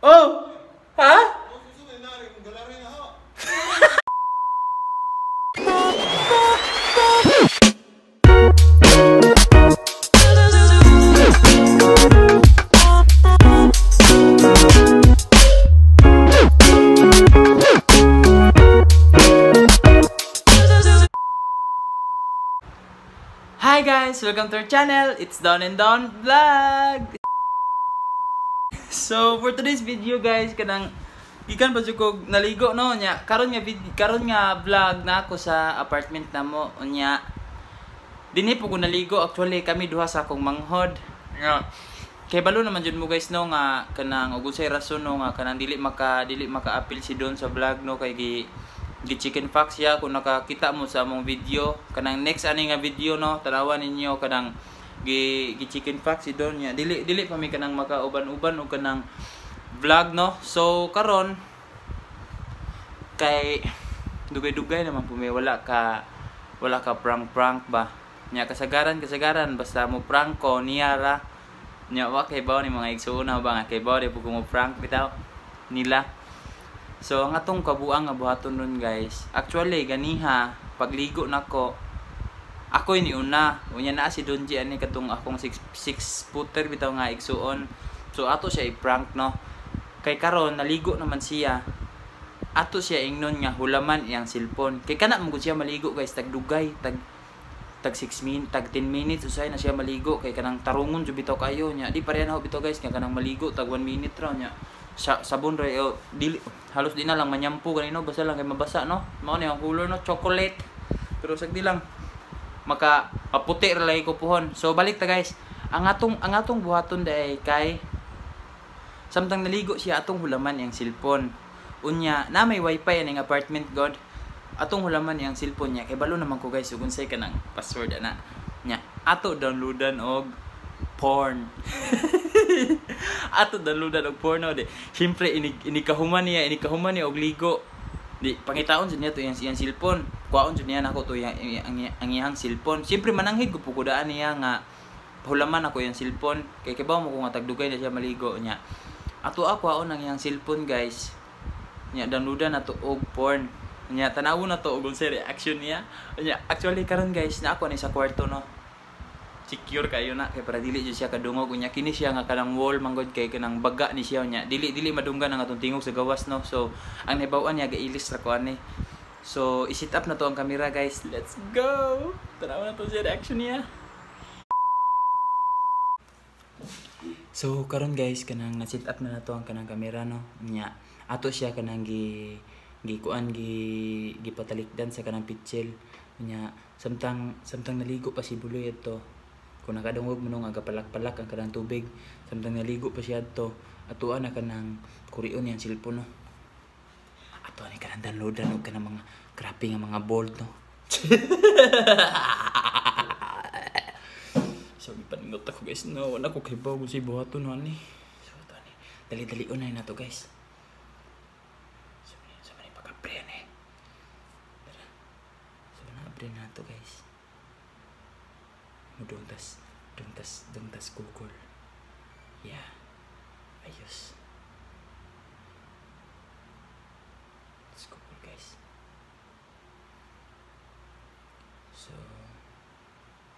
Oh! Ha? Hi guys! Welcome to our channel! It's Don and Don Vlog! So, for today's video guys, kanang gikan pa ko naligo no? Nya karon nga karon nga vlog na ako sa apartment namo nya. Dinhi po ko naligo. Actually kami duha sa akong manghod. Nga kay balo naman jud mo guys no? Nga kanang ug unsay rason no? Nga kanang dili maka dili maka-appeal si Don sa vlog no? Kay gi gi chicken fox ya kung nakakita mo sa among video kanang next ani nga video no? Tanawan ninyo kanang gi gi chicken fox si Don nya dili dili pa mi kanang maka-uban-uban og kanang vlog no? So karon kay dugay-dugay naman po may wala ka wala ka prank prank ba? Nya kasagaran kasagaran basta mo prank ko niyara nya wa kay bawo ni mga igsuuna ba nga kay bawo di po mo prank bitaw nila. So ang atong kabuang nga buhaton nun guys actually ganiha pagligo nako ako ini una unya na si Donji ani katong akong 6 6 footer bitaw nga igsuon. So ato siya i-prank no? Kay karon naligo naman siya. Ato siya ingnon nga hulaman iyang cellphone. Kay kana mo siya maligo guys tag dugay tag tag 6 min tag 10 minutes usay na siya maligo. Kay kanang tarungon jud bitaw kayo nya di pareha na bitaw guys kay kanang maligo tag 1 minute raw nya sa sabon ra oh, dili halos di na lang manyampo kanino basta lang kay mabasa no? Mao ni ang color no? Chocolate. Pero sagdi lang maka maputi lagi ko puhon. So balik ta guys. Ang atong ang atong buhaton day kay samtang naligo siya atong hulaman iyang cellphone. Unya na may wifi aning apartment god. Atong hulaman iyang cellphone niya kay balo naman ko guys ug unsay kanang password ana. Nya ato downloadan og porn. Ato downloadan og porno de syempre ini ini kahuman niya ini kahuman niya og ligo. Di pangitaon jud niya to iyang iyang cellphone kuwaon jud niya nako to iyang ang, ang iyang cellphone. Syempre mananghid ko pugudaan niya nga hulaman ako yung cellphone. Kay kibaw mo ko nga tagdugay na siya maligo niya. Ato ako aon ang iyang cellphone guys. Nya downloadan na to og porn. Nya tanawo na to og unsay reaction niya. Nya actually karon guys na ako ni sa kwarto no? Secure kayo na kay para dili siya kadungog. Unya kini siya nga kanang wall manggod kay kanang baga ni siya. Nya dili dili madunggan ang atong tingog sa gawas no? So ang nahibaw-an niya gailis ra ko ani so i-set up na to ang camera guys let's go tanawo na to siya reaction niya So karon guys kanang na-set up na nato ang kanang kamera no. Nya ato siya kanang gi gikuan gi gipatalikdan sa kanang pitchel. Nya samtang samtang naligo pa si Buloy adto. Kung nakadungog mo nga gapalak-palak ang kanang tubig, samtang naligo pa siya adto, atuan na kanang kurion yang cellphone no. Ato ni kanang downloadan og kanang mga grabe nga mga bolt no. So, ipaningot ako guys. No, wala ko kay bago si buhaton no ani. So, ito ni. Dali-dali unay na to guys. So, ni, so ni pagka-pre ni. Tara. So, na-pre na to guys. Mudungtas. Dungtas. Dungtas Google. Yeah. Ayos. Let's Google guys. So,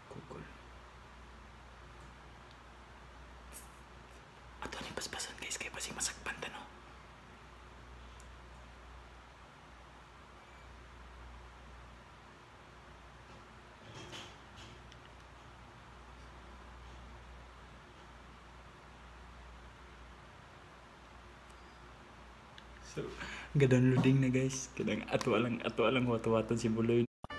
Google. Ato ni paspasan guys kay pasig masakpan ta no. So, ga-downloading na guys. Kadang ato lang ato lang wato-wato si Buloy.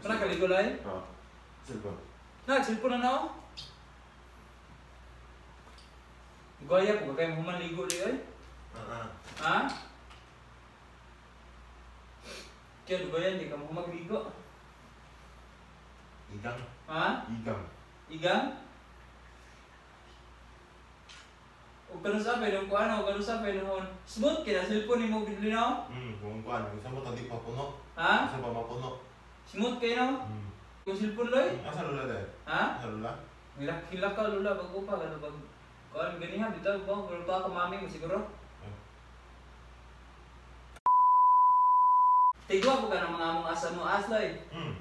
Kana kaligo lai? Oh, cellphone. Na, cellphone na ako. Gaya ko, kaya mo maligo di oy. Ah, ah. Ha? Kaya gaya, di ka mo magligo. Igang. Ha? Igang. Igang? O kanong sabi nung kuano, o kanong sabi nung smooth kina cellphone ni mo gidlinaw? Hmm, kung kuan, isa mo tadi mapuno. Ha? Isa pa mapuno. Smooth kayo no? Hmm. Kung cellphone loy? Asa lula dahil? Ha? Asa lula? Hilak hilak ka lula bago pa ano bag kuan gani ha bitaw ba wala pa ka mami mo siguro. Tigwa po ka ng mga among asa mo aslay. Hmm.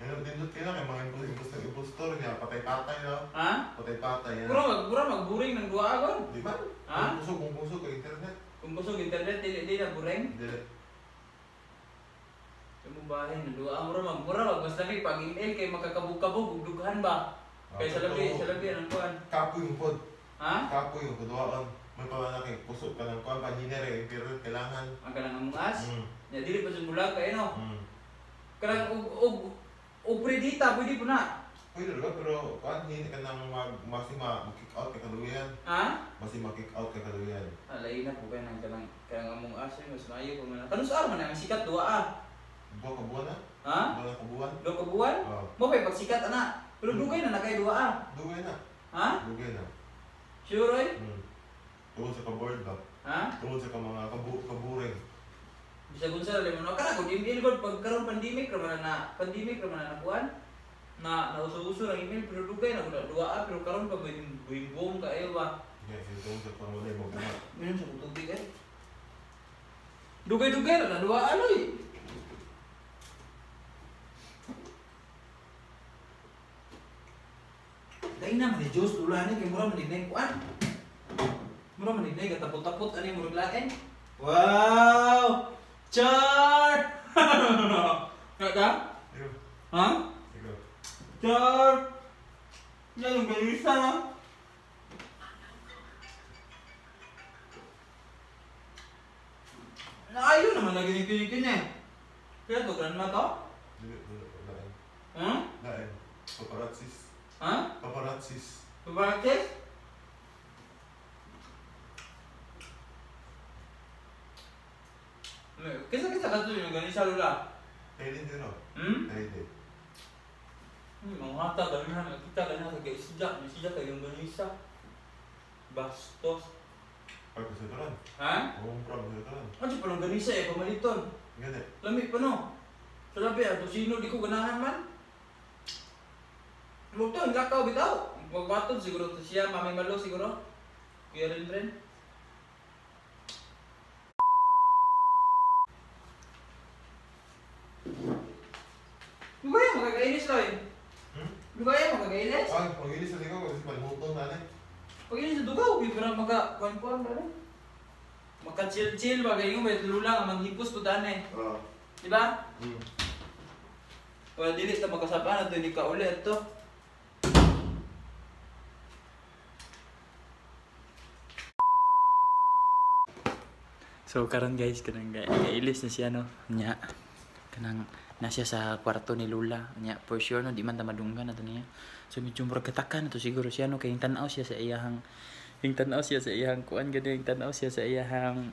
Ano din doon kaya kay mga impulse impostor niya patay-patay na. Ha? Patay-patay Puro mag puro magburing ng duwa agon. Di ba? Ha? Kung puso, kung puso ka internet. Kung gusto internet dili dili na buring. Dili. Yung bahay ng duwa mura mag mura mag basta may pag email kay makakabog-kabog ug dughan ba. Kay sa labi sa labi ang kuan. Kapoy yung pod. Ha? Kapoy yung kuduaan. May pamana kay puso ka ng kuan paniner eh. Pero kailangan. Ang kanang among as. Hmm. Ya dili pa sa bulag kay no. Hmm. Kanang ug ug ug predita pwede po na. Pwede rin pero kuan hindi ka nang mag masi ma kick out kay kaluyan. Ha? Masi ma kick out kay kaluyan. Alay na po kaya nang kanang kaya among as ay mas maayo ko man. Kano sa arman ang sikat duwa ah. Buwan ka buwan na? Ha? Buwan ka buwan? Do ka buwan? Oo. Mo pa pagsikat ana. Pero dugay na nakay duwa ah. Dugay na. Ha? Dugay na. Sure oy? Hmm. Tungkol sa ka-board ba? Ha? Tungkol sa ka mga kabu kaburing. Bisa gunsa rin mo kana ko email ko pagkaroon pandemic ra man na pandemic ra man na kuan. Na nauso-uso ang email pero dugay na na duwa ah pero karon pa buing buing boom kayo ba. Yes, tungkol sa pamulay mo bumat. Minum sa tubig eh. Dugay-dugay na duwa aloy. Lain na man ni Diyos lula ni kay mura man dinay kuan. Mura man dinay katapot-tapot ani murag lain. Wow! Chart! Kaka? Ikaw. Ha? Ikaw. Chart! Yan yung galisa na. Naayo naman lagi ni kinikin eh. Kaya to, grandma to? Dili, dili, lain. Hmm? Lain. Paparazzis. Ha? Paparazzis. Babaches? Kisa-kisa ka to yung ganisa lula. Tayo din din, no? Hmm? Tayo din. Hmm, mga hata, ganun na. Kita ganun na kay isda. May isda kay yung ganisa. Bastos. Pag sa turan. Ha? Huwag pram sa turan. Ano pa nung ganisa eh, pamaliton. Gani. Lamig pa no. Sa labi, ato sino di ko ganahan man. Luto, ang lakaw bitaw. Magbatod siguro to siya, mamay malo siguro. Kuya rin rin. Yung magkakainis Loy? Hmm? Di ba yung magkakainis? Ay, pag-ilis sa ikaw kasi palimutan na eh. Pag inis sa dugaw, di ba maka kuan-kuan ba rin? Maka-chill-chill ba kayo may lula nga manghipos po eh. Oo. Di ba? Hmm. Wala dili ta magkasapan na hindi ka ulit to. So karon guys kanang ga- gailis na siya no. Nya kanang nasya sa kwarto ni Lula. Nya for sure no di man ta madunggan ato niya. So medyo murag katakan na to siguro siya no kay tan-aw siya sa iyahang yung tan-aw siya sa iyahang kuan gani yung tan-aw siya sa iyahang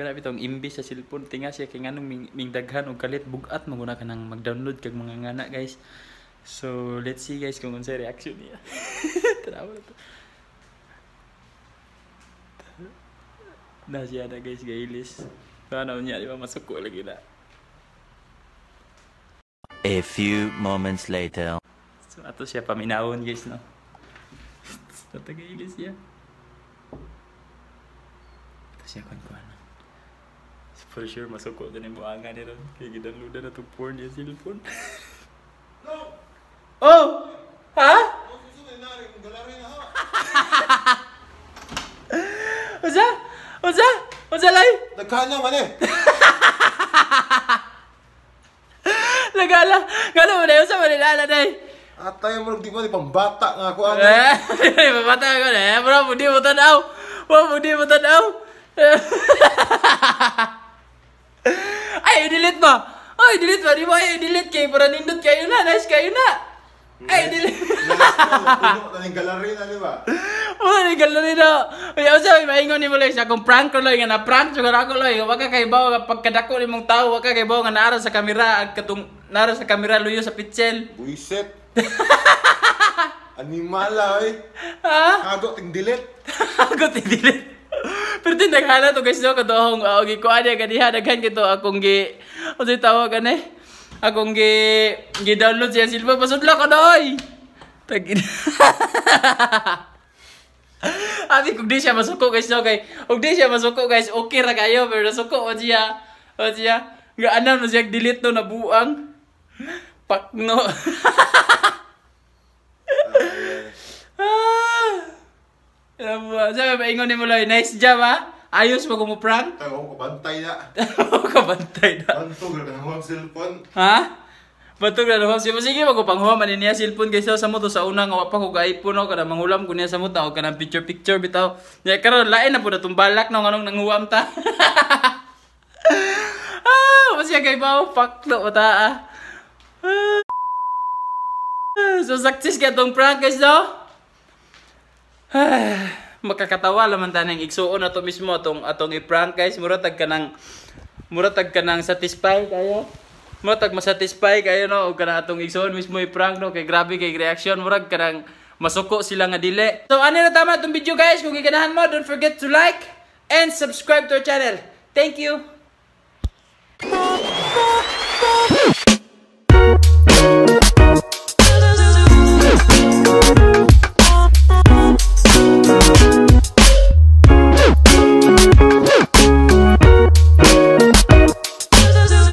kana bitong imbis sa cellphone tinga siya kay nganong ming, ming daghan og kalit bugat maguna ka nang mag-download kag mga ngana guys. So let's see guys kung unsa reaction niya. Tanawa na to. Na siya na guys gailis. Sana niya di ba masuko lagi na. A few moments later. So ato siya paminawon guys no. So tagailis siya. Ito siya. So, for sure masuko din yung buanga ni ron. Kaya gidanludan na to porn niya cellphone. Nagkana man eh. Nagala. Gala mo na unsa man nilala day. Atay mo di mo di pambata nga ako ano. Eh, mabata ko na. Eh, bro, hindi mo tanaw. Wa mo di mo tanaw. Ay, delete ba? Ay, delete ba? Di ba ay delete kay para nindot kayo na. Nice kayo na. Ay, dili. Puno na na, di ba? Oh, ni galo ni do. Uya sa maingon ni mo sa kung prank ko loy nga na prank jud ako loy. Wa ka kay bawo nga pagkadako nimong tawo, wa ka kay bawo nga naara sa kamera ag katong naara sa kamera luyo sa pitsel. Buiset. Animala, eh. Ha? Kago, ting delete. Ako tidilit. Pero tindaghala to guys no kato akong uh, gi ko ani kaniha daghan kito akong gi unsa tawag ani? Akong gi gi download siya silpa pasudlo ko doy. Tagin. Abi kung di siya masuko guys no kay kung di siya masuko guys okay ra kayo pero nasuko o siya. O siya. Nga anam na siya delete no nabuang. Pak no. ah. Alam mo, sabi ba ingon ni mo nice job ha? Ayos mo mo prank? Tayo ko bantay na. Kabantay na. Bantog na ng cellphone. Ha? Batog na naman siya. Sige, magpanghuwa man niya cellphone guys sa mo to sa una nga wa pa ko iPhone no kada mangulam ko niya sa mo tao kanang picture picture bitaw. Nya karon lain na pud atong balak no nganong nanghuwam ta. ah, masya kay bawo paklo ta ah. Ah. So success ka tong prank guys no? makakatawa laman tanang igsuon ato mismo atong atong i-prank guys. Mura tag kanang mura tag kanang satisfy kayo. Mura tag masatisfy kayo no? Og kana atong igsuon mismo i-prank no? Kay grabe kay reaction. Murag kanang masuko sila nga dili. So ano na tama itong video guys? Kung giganahan mo don't forget to like and subscribe to our channel. Thank you.